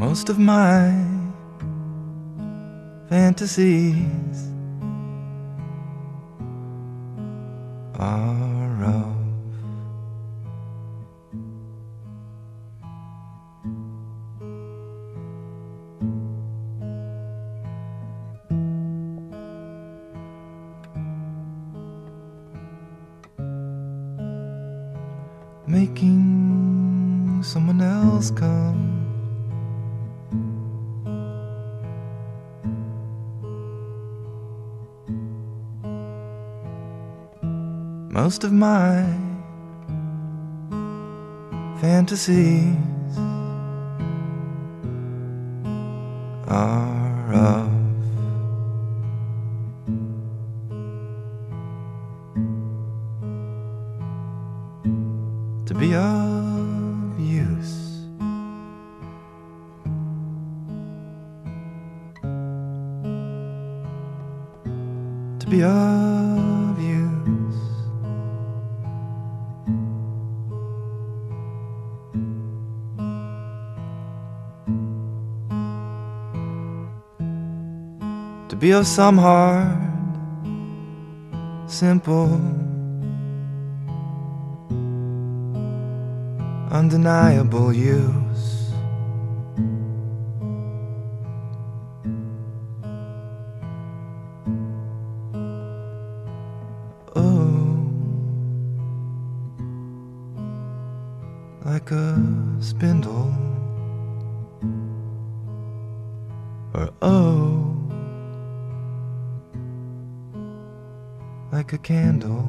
Most of my fantasies are of making someone else come. Most of my fantasies are of to be of use. To be of To be of some hard, simple, undeniable use. Oh, like a spindle, or oh, like a candle,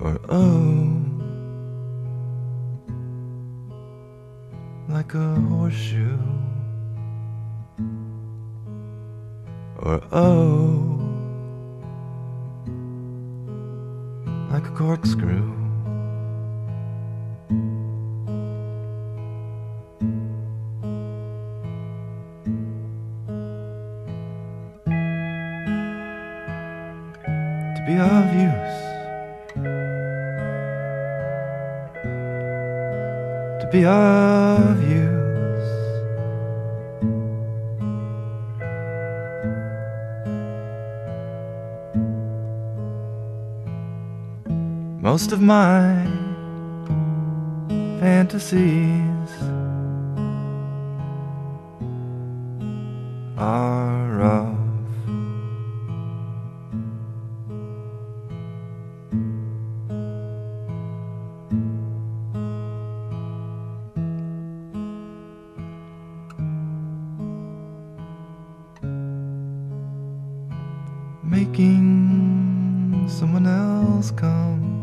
or oh, like a horseshoe, or oh, like a corkscrew. Be of use. To be of use. Most of my fantasies making someone else come.